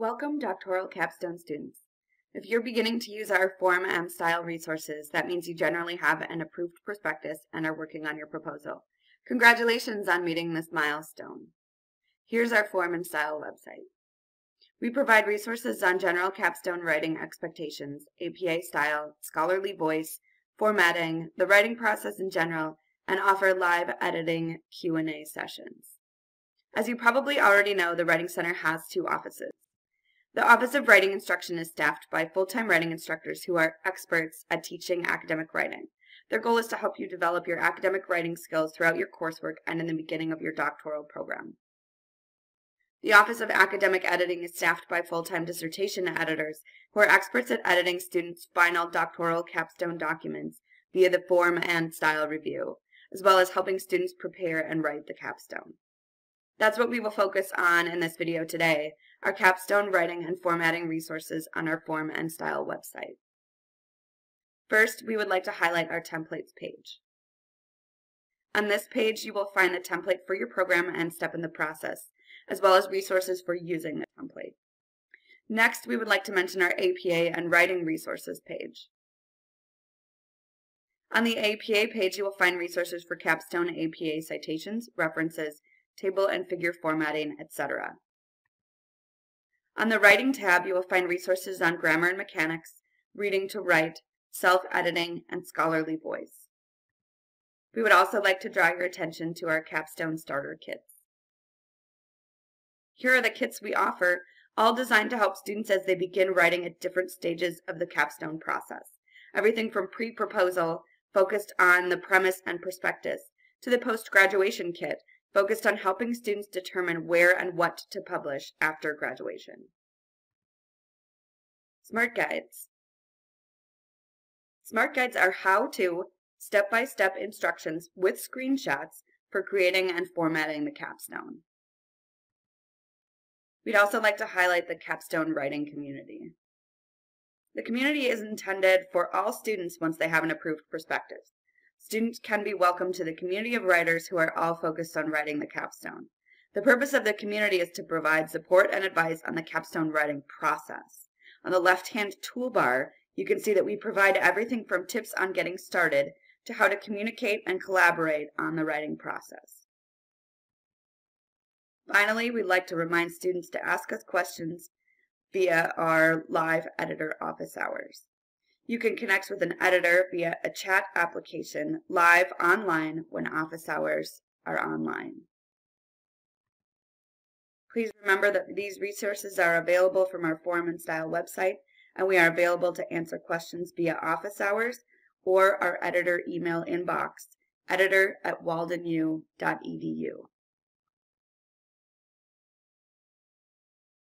Welcome, doctoral capstone students. If you're beginning to use our Form and style resources, that means you generally have an approved prospectus and are working on your proposal. Congratulations on meeting this milestone. Here's our Form and Style website. We provide resources on general capstone writing expectations, APA style, scholarly voice, formatting, the writing process in general, and offer live editing Q&A sessions. As you probably already know, the Writing Center has two offices. The Office of Writing Instruction is staffed by full-time writing instructors who are experts at teaching academic writing. Their goal is to help you develop your academic writing skills throughout your coursework and in the beginning of your doctoral program. The Office of Academic Editing is staffed by full-time dissertation editors who are experts at editing students' final doctoral capstone documents via the form and style review, as well as helping students prepare and write the capstone. That's what we will focus on in this video today, our capstone writing and formatting resources on our Form and Style website. First, we would like to highlight our templates page. On this page, you will find the template for your program and step in the process, as well as resources for using the template. Next, we would like to mention our APA and writing resources page. On the APA page, you will find resources for capstone APA citations, references, table and figure formatting, etc. On the Writing tab, you will find resources on grammar and mechanics, reading to write, self-editing, and scholarly voice. We would also like to draw your attention to our capstone starter kits. Here are the kits we offer, all designed to help students as they begin writing at different stages of the capstone process. Everything from pre-proposal, focused on the premise and prospectus, to the post-graduation kit, focused on helping students determine where and what to publish after graduation. Smart Guides. Smart Guides are how-to, step-by-step instructions with screenshots for creating and formatting the capstone. We'd also like to highlight the capstone writing community. The community is intended for all students once they have an approved prospectus. Students can be welcomed to the community of writers who are all focused on writing the capstone. The purpose of the community is to provide support and advice on the capstone writing process. On the left-hand toolbar, you can see that we provide everything from tips on getting started to how to communicate and collaborate on the writing process. Finally, we'd like to remind students to ask us questions via our live editor office hours. You can connect with an editor via a chat application live online when office hours are online. Please remember that these resources are available from our Form and Style website, and we are available to answer questions via office hours or our editor email inbox, editor at waldenu.edu.